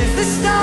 if the stars.